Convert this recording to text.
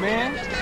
man.